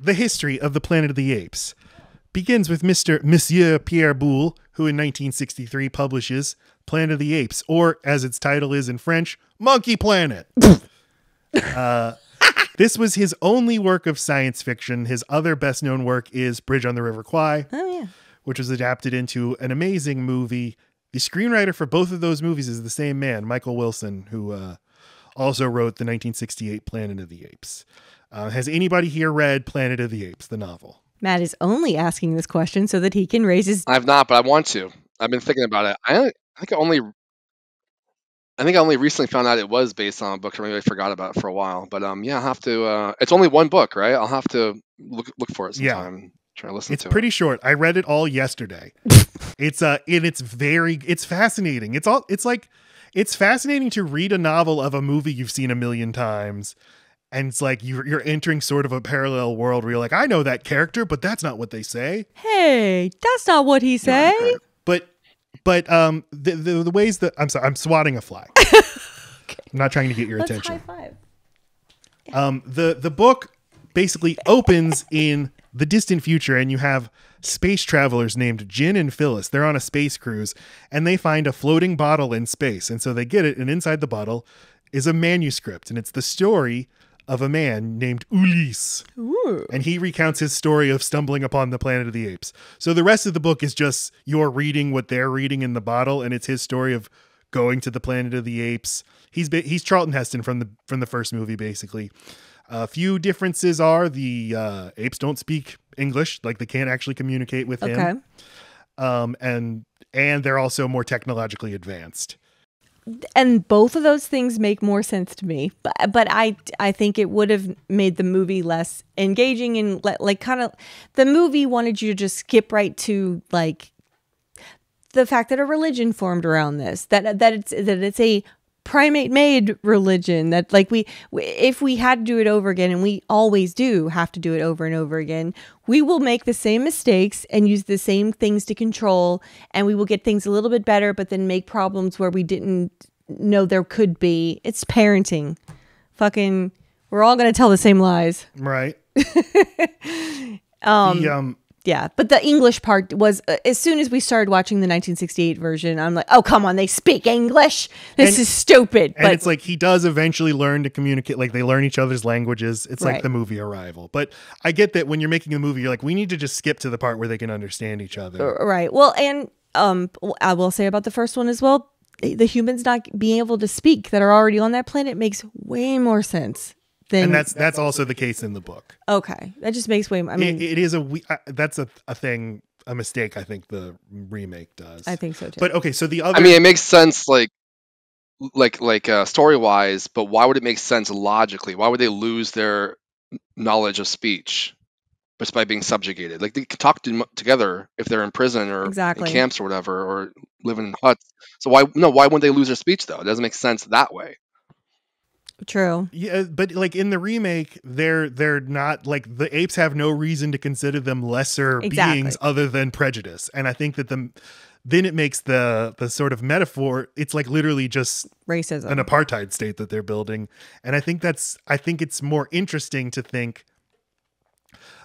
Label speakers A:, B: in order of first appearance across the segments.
A: the history of the Planet of the Apes begins with Mr. Monsieur Pierre Boulle, who in 1963 publishes Planet of the Apes, or as its title is in French, Monkey Planet. uh, this was his only work of science fiction. His other best known work is Bridge on the River Kwai,
B: Oh yeah.
A: which was adapted into an amazing movie. The screenwriter for both of those movies is the same man, Michael Wilson, who uh, also wrote the 1968 Planet of the Apes. Uh, has anybody here read Planet of the Apes, the novel?
B: Matt is only asking this question so that he can raise his.
C: I've not, but I want to. I've been thinking about it. I, only- I think I only, I think I only recently found out it was based on a book, or maybe I forgot about it for a while. But um, yeah, I'll have to. Uh, it's only one book, right? I'll have to look look for it
A: Yeah.
C: sometime. and Try to listen to
A: It's
C: to
A: pretty short. I read it all yesterday. it's uh and it's very it's fascinating. It's all it's like it's fascinating to read a novel of a movie you've seen a million times. And it's like you're you're entering sort of a parallel world where you're like, I know that character, but that's not what they say.
B: Hey, that's not what he say.
A: But but um the the, the ways that I'm sorry, I'm swatting a fly. I'm not trying to get your
B: Let's
A: attention.
B: high five.
A: Um, the the book basically opens in the distant future, and you have space travelers named Jinn and Phyllis. They're on a space cruise, and they find a floating bottle in space, and so they get it. And inside the bottle is a manuscript, and it's the story of a man named Ulysse. And he recounts his story of stumbling upon the planet of the apes. So the rest of the book is just you're reading what they're reading in the bottle, and it's his story of going to the planet of the apes. He's ba- he's Charlton Heston from the from the first movie, basically. A few differences are the uh, apes don't speak English, like they can't actually communicate with
B: Okay.
A: him. Um, and and they're also more technologically advanced.
B: and both of those things make more sense to me but but i i think it would have made the movie less engaging and le- like kind of the movie wanted you to just skip right to like the fact that a religion formed around this that that it's that it's a primate made religion that like we if we had to do it over again and we always do have to do it over and over again we will make the same mistakes and use the same things to control and we will get things a little bit better but then make problems where we didn't know there could be. It's parenting. Fucking we're all going to tell the same lies.
A: Right.
B: um
A: The, um
B: yeah but the english part was uh, as soon as we started watching the 1968 version i'm like oh come on they speak english? This
A: And-
B: is stupid
A: and
B: but
A: it's like he does eventually learn to communicate like they learn each other's languages. It's like the movie arrival. But i get that when you're making a movie you're like we need to just skip to the part where they can understand each other.
B: Right. Well, and um, I will say about the first one as well. The the humans not being able to speak that are already on that planet makes way more sense than
A: and that's that's also the case in the book
B: okay. That just makes way. I mean,
A: it, it is a we- uh, that's a, a thing a mistake i think the remake does
B: I think so too.
A: but okay so the other
C: I mean, it makes sense, like, like, like uh, story wise. But why would it make sense logically? Why would they lose their knowledge of speech just by being subjugated? Like they can talk to, together if they're in prison or
B: Exactly.
C: in camps or whatever, or living in huts. So why no? Why wouldn't they lose their speech though? It doesn't make sense that way.
B: True.
A: yeah but like in the remake they're they're not like the apes have no reason to consider them lesser
B: Exactly.
A: beings other than prejudice and i think that the then it makes the the sort of metaphor it's like literally just
B: Racism.
A: an apartheid state that they're building and i think that's i think it's more interesting to think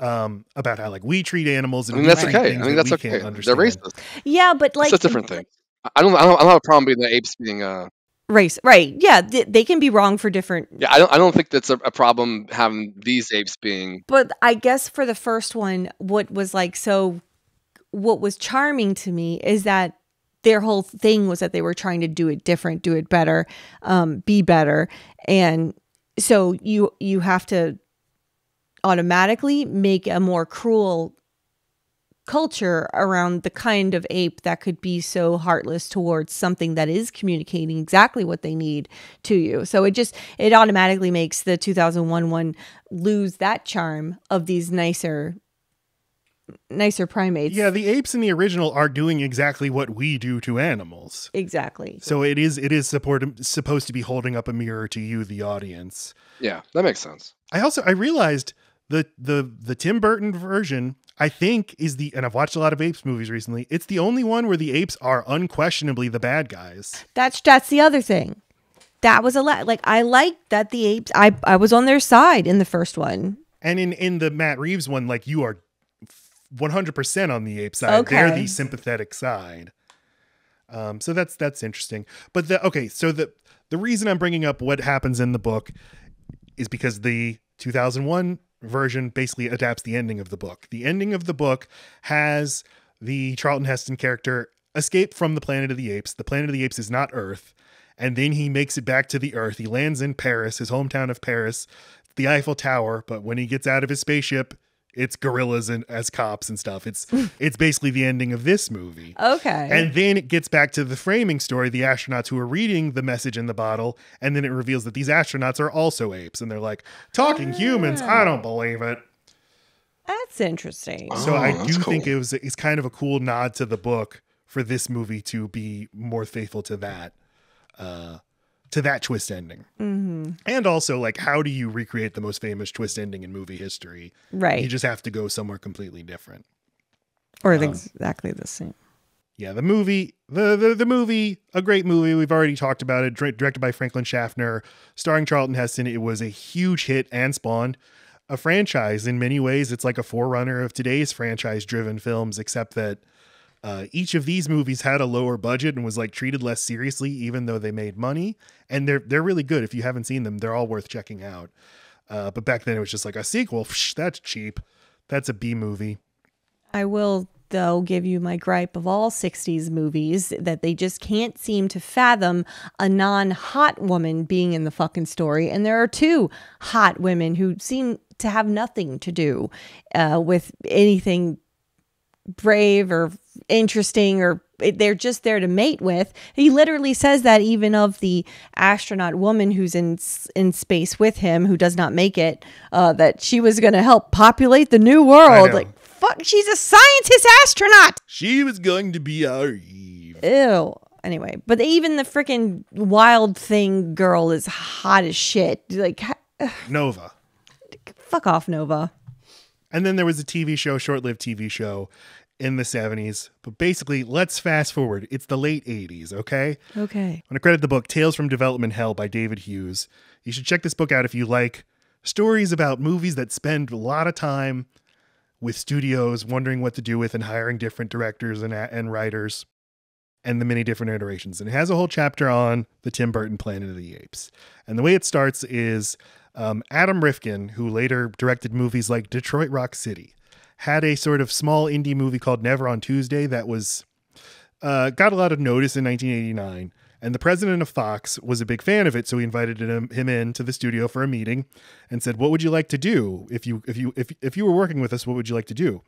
A: um about how like we treat animals
C: I
A: and
C: mean, that's okay. I
A: things
C: think
A: that
C: that's okay.
A: can't
C: They're racist.
B: yeah, but like
C: It's a different thing. I don't, I don't. I don't have a problem being the apes being uh
B: race. Right. Yeah. Th- they can be wrong for different.
C: Yeah, I don't. I don't think that's a, a problem having these apes being.
B: But I guess for the first one, what was like so, what was charming to me is that their whole thing was that they were trying to do it different, do it better, um, be better, and so you you have to automatically make a more cruel culture around the kind of ape that could be so heartless towards something that is communicating exactly what they need to you. So it just it automatically makes the 2001 one lose that charm of these nicer nicer primates.
A: yeah the apes in the original are doing exactly what we do to animals
B: Exactly.
A: so it is it is support, supposed to be holding up a mirror to you the audience
C: Yeah, that makes sense.
A: I also I realized the the the Tim Burton version I think is the and I've watched a lot of apes movies recently. It's the only one where the apes are unquestionably the bad guys.
B: That's that's the other thing. That was a lot. Like I liked that the apes. I I was on their side in the first one.
A: And in in the Matt Reeves one, like you are 100% on the ape side. They're the sympathetic side. Um, so that's that's interesting. But the okay, so the the reason I'm bringing up what happens in the book is because the 2001 version basically adapts the ending of the book. The ending of the book has the Charlton Heston character escape from the planet of the apes. The planet of the apes is not Earth. And then he makes it back to the Earth. He lands in Paris, his hometown of Paris, the Eiffel Tower. But when he gets out of his spaceship, it's gorillas and as cops and stuff. It's it's basically the ending of this movie.
B: Okay.
A: And then it gets back to the framing story, the astronauts who are reading the message in the bottle, and then it reveals that these astronauts are also apes, and they're like, talking humans, I don't believe it.
B: That's interesting.
A: So
C: Oh,
A: I
C: that's
A: do think it was it's kind of a cool nod to the book for this movie to be more faithful to that uh to that twist ending.
B: hmm
A: And also like how do you recreate the most famous twist ending in movie history?
B: Right.
A: You just have to go somewhere completely different.
B: or
A: um,
B: exactly the same.
A: Yeah, the movie, the, the the movie, a great movie. We've already talked about it. Dir- directed by Franklin Schaffner, starring Charlton Heston. It was a huge hit and spawned a franchise in many ways. It's like a forerunner of today's franchise-driven films, except that uh, each of these movies had a lower budget and was like treated less seriously, even though they made money. And they're they're really good. If you haven't seen them, they're all worth checking out. Uh, but back then, it was just like a sequel. Psh, that's cheap. That's a B movie.
B: I will, though, give you my gripe of all 60s movies that they just can't seem to fathom a non hot woman being in the fucking story. And there are two hot women who seem to have nothing to do uh, with anything brave or interesting or they're just there to mate with. He literally says that even of the astronaut woman who's in in space with him who does not make it uh, that she was going to help populate the new world. Like fuck, she's a scientist astronaut.
A: She was going to be our Eve.
B: Ew. Anyway, but even the freaking wild thing girl is hot as shit. Like
A: Nova.
B: fuck off Nova.
A: And then there was a TV show, short lived TV show in the 70s. But basically, let's fast forward. It's the late 80s, okay?
B: Okay.
A: I'm going to credit the book Tales from Development Hell by David Hughes. You should check this book out if you like stories about movies that spend a lot of time with studios wondering what to do with and hiring different directors and, and writers and the many different iterations. And it has a whole chapter on the Tim Burton Planet of the Apes. And the way it starts is um, Adam Rifkin, who later directed movies like Detroit Rock City, had a sort of small indie movie called Never on Tuesday that was uh, got a lot of notice in 1989. And the president of Fox was a big fan of it, so he invited him, him in to the studio for a meeting and said, "What would you like to do if you if you if if you were working with us? What would you like to do?"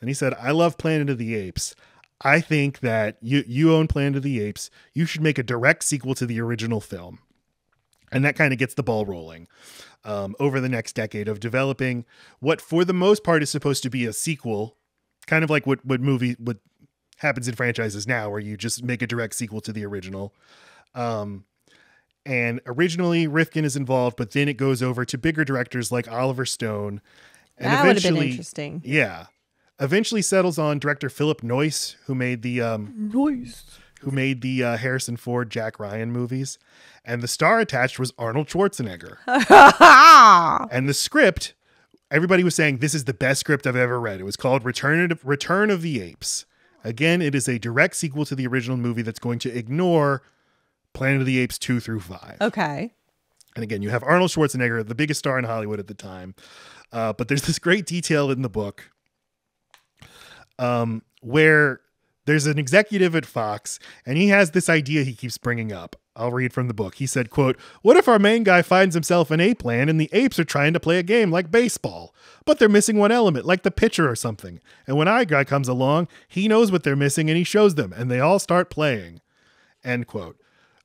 A: And he said, "I love Planet of the Apes. I think that you you own Planet of the Apes. You should make a direct sequel to the original film." And that kind of gets the ball rolling um, over the next decade of developing what, for the most part, is supposed to be a sequel, kind of like what what movie what happens in franchises now, where you just make a direct sequel to the original. Um, and originally Rifkin is involved, but then it goes over to bigger directors like Oliver Stone. And
B: that would have been
A: eventually-
B: interesting.
A: Yeah. Eventually settles on director Philip Noyce, who made the um, who made the uh, Harrison Ford Jack Ryan movies, and the star attached was Arnold Schwarzenegger. and the script, everybody was saying this is the best script I've ever read. It was called Return of, Return of the Apes. Again, it is a direct sequel to the original movie that's going to ignore Planet of the Apes two through five.
B: okay.
A: And again, you have Arnold Schwarzenegger, the biggest star in Hollywood at the time. Uh, but there's this great detail in the book um, where there's an executive at Fox, and he has this idea he keeps bringing up. I'll read from the book. He said, quote, What if our main guy finds himself in ape land and the apes are trying to play a game like baseball, but they're missing one element, like the pitcher or something. And when our guy comes along, he knows what they're missing and he shows them, and they all start playing. End quote.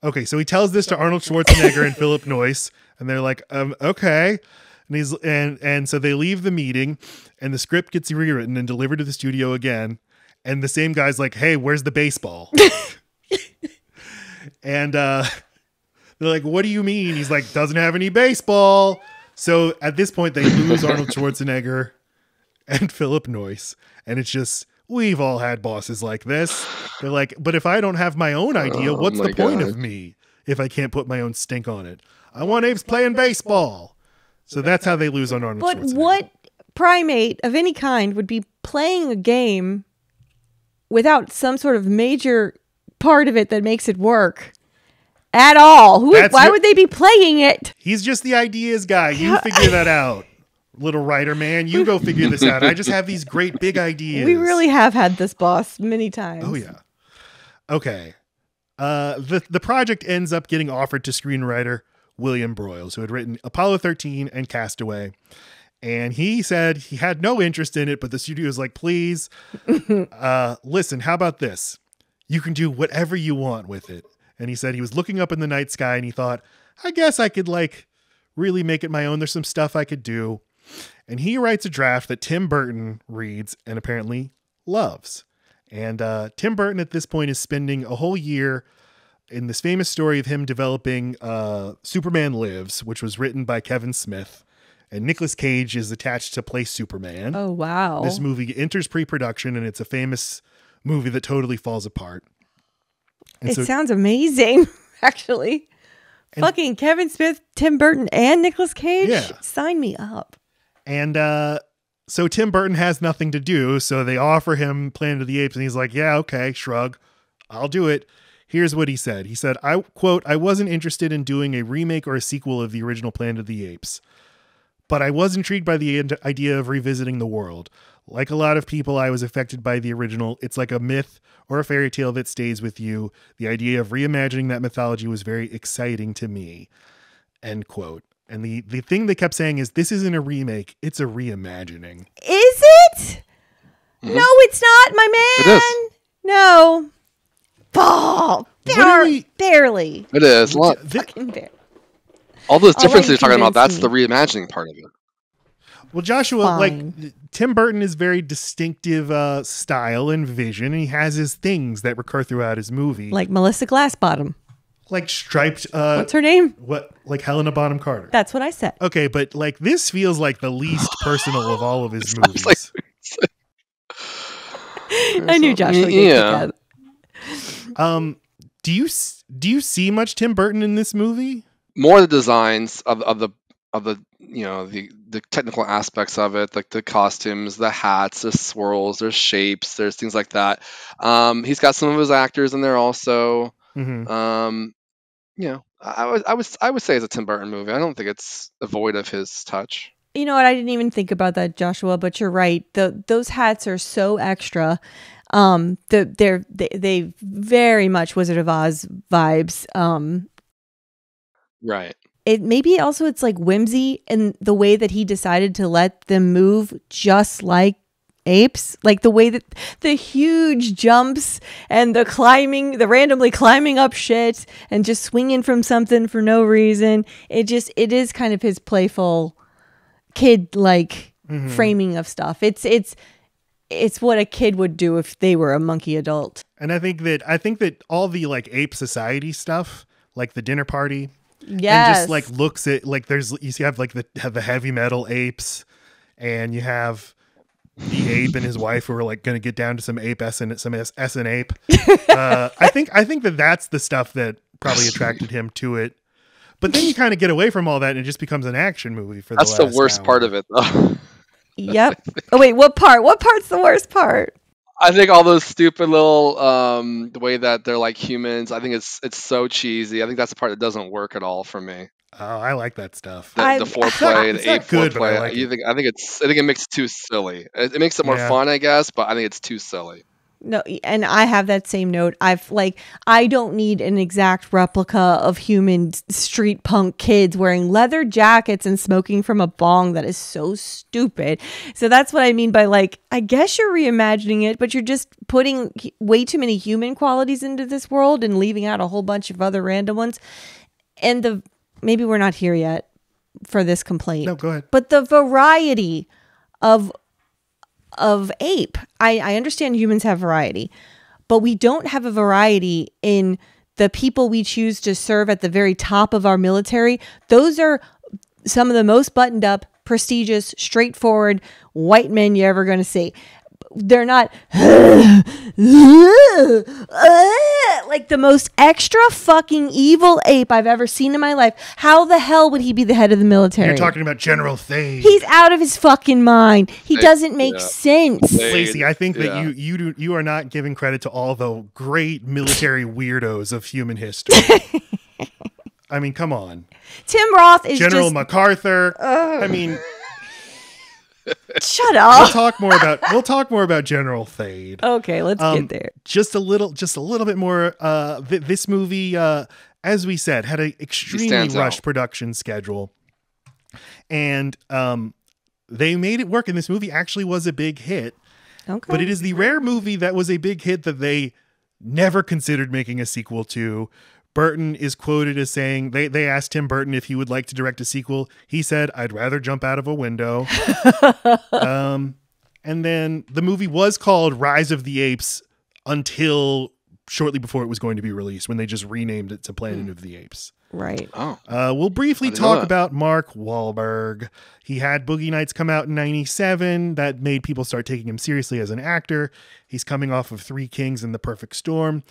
A: Okay, so he tells this to Arnold Schwarzenegger and Philip Noyce, and they're like, um, okay. And he's and and so they leave the meeting, and the script gets rewritten and delivered to the studio again. And the same guy's like, "Hey, where's the baseball?" and uh, they're like, "What do you mean?" He's like, "Doesn't have any baseball." So at this point, they lose Arnold Schwarzenegger and Philip Noyce, and it's just we've all had bosses like this. They're like, "But if I don't have my own idea,
C: Oh
A: what's the point
C: God.
A: of me if I can't put my own stink on it? I want apes playing baseball." So that's how they lose on Arnold
B: But
A: Schwarzenegger.
B: what primate of any kind would be playing a game without some sort of major part of it that makes it work at all? Who?
A: That's
B: why would they be playing it?
A: He's just the ideas guy. You figure that out, little writer man. You go figure this out. I just have these great big ideas.
B: We really have had this boss many times.
A: Oh yeah. Okay. Uh, the the project ends up getting offered to screenwriter William Broyles, who had written Apollo 13 and Castaway. And he said he had no interest in it, but the studio was like, please, uh, listen, how about this? You can do whatever you want with it. And he said he was looking up in the night sky and he thought, I guess I could like really make it my own. There's some stuff I could do. And he writes a draft that Tim Burton reads and apparently loves. And uh, Tim Burton at this point is spending a whole year in this famous story of him developing uh, Superman Lives, which was written by Kevin Smith. And Nicolas Cage is attached to play Superman.
B: Oh wow.
A: This movie enters pre production and it's a famous movie that totally falls apart. And
B: it
A: so,
B: sounds amazing, actually. Fucking Kevin Smith, Tim Burton, and Nicolas Cage.
A: Yeah.
B: Sign me up.
A: and uh, so Tim Burton has nothing to do. So they offer him Planet of the Apes and he's like, yeah, okay, shrug. I'll do it. Here's what he said. He said, I quote, I wasn't interested in doing a remake or a sequel of the original Planet of the Apes, but I was intrigued by the idea of revisiting the world. Like a lot of people, I was affected by the original. It's like a myth or a fairy tale that stays with you. The idea of reimagining that mythology was very exciting to me. End quote. And the, the thing they kept saying is, this isn't a remake, it's a reimagining.
B: Is it? Mm-hmm. No, it's not, my man.
C: It is.
B: No. Oh, bar-
A: we-
B: barely.
C: It is. A lot-
B: Fucking barely.
C: All those differences
B: you
C: you're talking about,
B: convince
C: that's the reimagining part of it.
A: Well, Joshua,
B: Fine.
A: like Tim Burton is very distinctive uh, style and vision, and he has his things that recur throughout his movie, like,
B: Like Melissa Glassbottom.
A: Like striped. Uh,
B: What's her name?
A: what like Helena Bonham Carter?
B: That's what I said.
A: Okay, but like this feels like the least personal of all of his movies.
C: like-
B: I knew Josh would get
C: Yeah.
B: kicked out.
A: um, do you do you see much Tim Burton in this movie?
C: More the designs of, of the of the you know the the technical aspects of it, like the costumes, the hats, the swirls, there's shapes, there's things like that. Um, he's got some of his actors in there also.
A: Mhm.
C: Um, you know, I I would I would I would say it's a Tim Burton movie. I don't think it's devoid of his touch.
B: You know what? I didn't even think about that, Joshua. But you're right. The those hats are so extra. Um, the they're they, they very much Wizard of Oz vibes. Um,
C: Right.
B: it maybe also it's like whimsy and the way that he decided to let them move just like apes. Like the way that the huge jumps and the climbing the randomly climbing up shit and just swinging from something for no reason. It just it is kind of his playful kid like mm-hmm. framing of stuff. It's it's it's what a kid would do if they were a monkey adult.
A: And I think that I think that all the like ape society stuff, like the dinner party, and just like looks at like there's you see have like the have the heavy metal apes, and you have the ape and his wife who are like going to get down to some ape s and some s, S and ape. Uh, I think I think that that's the stuff that probably attracted him to it. But then you kind of get away from all that and it just becomes an action movie for the
C: That's the worst
A: hour.
C: part of it, though.
B: yep oh wait what part what part's the worst part
C: I think all those stupid little um the way that they're like humans. I think it's it's so cheesy. I think that's the part that doesn't work at all for me.
A: Oh, I like that stuff.
C: The,
B: I-
C: the
B: it's
C: foreplay,
A: it's
C: the
A: not
C: ape
A: good, but I
C: foreplay.
A: like
C: you think I think it's I think it makes it too silly. It, it makes it more
A: Yeah.
C: fun, I guess, but I think it's too silly.
B: No, and I have that same note. I've like I don't need an exact replica of human street punk kids wearing leather jackets and smoking from a bong. That is so stupid. So that's what I mean by like I guess you're reimagining it, but you're just putting way too many human qualities into this world and leaving out a whole bunch of other random ones. And the maybe we're not here yet for this complaint
A: No, go ahead.
B: but the variety of of ape I, I understand humans have variety but we don't have a variety in the people we choose to serve at the very top of our military those are some of the most buttoned up prestigious straightforward white men you're ever going to see they're not like the most extra fucking evil ape I've ever seen in my life. How the hell would he be the head of the military?
A: You're talking about General Thade.
B: He's out of his fucking mind. He
C: Thade,
B: doesn't make
C: yeah.
B: sense.
C: Thade.
A: Laci, I think that
C: Yeah.
A: you you do, you are not giving credit to all the great military weirdos of human history. I mean, come on,
B: Tim Roth is
A: General
B: just
A: MacArthur. I mean,
B: shut up.
A: we'll
B: up.
A: talk more about we'll talk more about General Thade.
B: Okay, let's
A: Um,
B: get there.
A: Just a little, just a little bit more. Uh, th- this movie, uh, as we said, had an extremely rushed
C: out.
A: production schedule, and um, they made it work. And this movie actually was a big hit.
B: Okay.
A: But it is the rare movie that was a big hit that they never considered making a sequel to. Burton is quoted as saying they they asked Tim Burton if he would like to direct a sequel. He said, "I'd rather jump out of a window." um, and then the movie was called Rise of the Apes until shortly before it was going to be released, when they just renamed it to Planet of the Apes.
B: right.
C: Oh,
A: Uh, we'll briefly
C: I didn't know
A: talk about Mark Wahlberg. He had Boogie Nights come out in 97. That made people start taking him seriously as an actor. He's coming off of Three Kings and The Perfect Storm.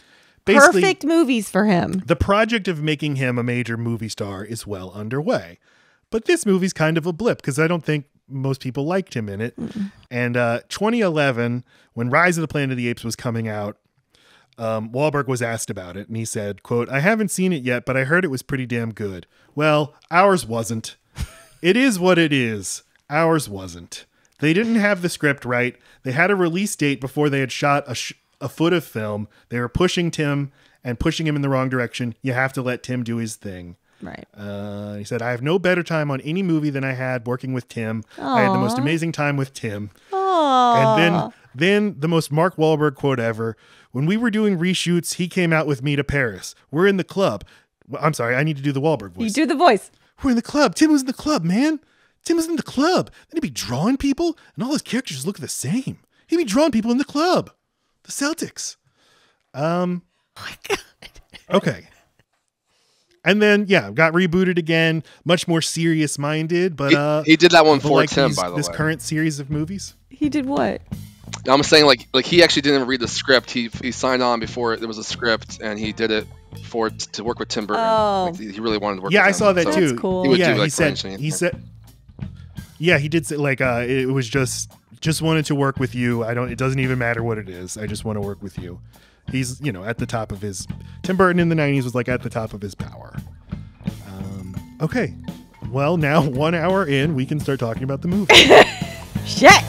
A: Basically,
B: Perfect movies for him.
A: the project of making him a major movie star is well underway. But this movie's kind of a blip because I don't think most people liked him in it. And uh, 2011, when Rise of the Planet of the Apes was coming out, um, Wahlberg was asked about it, and he said, "quote I haven't seen it yet, but I heard it was pretty damn good. Well, ours wasn't. it is what it is. Ours wasn't. They didn't have the script right. They had a release date before they had shot a, sh- a foot of film. They were pushing Tim and pushing him in the wrong direction. You have to let Tim do his thing."
B: Right.
A: Uh, he said, I have no better time on any movie than I had working with Tim. I had the most amazing time with Tim.
B: Oh.
A: And then, then the most Mark Wahlberg quote ever. When we were doing reshoots, he came out with me to Paris. We're in the club. I'm sorry, I need to do the Wahlberg voice.
B: you do the voice.
A: We're in the club. Tim was in the club, man. Tim was in the club. Then he'd be drawing people, and all his characters look the same. He'd be drawing people in the club. The Celtics. Um. Okay. And then yeah, got rebooted again, much more serious minded, but
C: he,
A: uh
C: he did that one for
A: like
C: Tim,
A: these-
C: by the
A: this
C: way.
A: current series of movies.
B: He did what?
C: I'm saying like like he actually didn't read the script. He he signed on before there was a script, and he did it for to work with Tim Burton.
B: Oh.
C: Like, he he really wanted to work.
A: Yeah,
C: with
A: I
C: him,
A: saw that
C: so-
B: That's
A: too.
B: cool.
C: He would
A: yeah,
C: do,
A: he said he said Yeah, he did say like uh it was just just wanted to work with you. I don't it doesn't even matter what it is. I just want to work with you. He's, you know, at the top of his Tim Burton in the 90s was like at the top of his power. Um okay. Well, now 1 hour in, we can start talking about the movie.
B: Shit.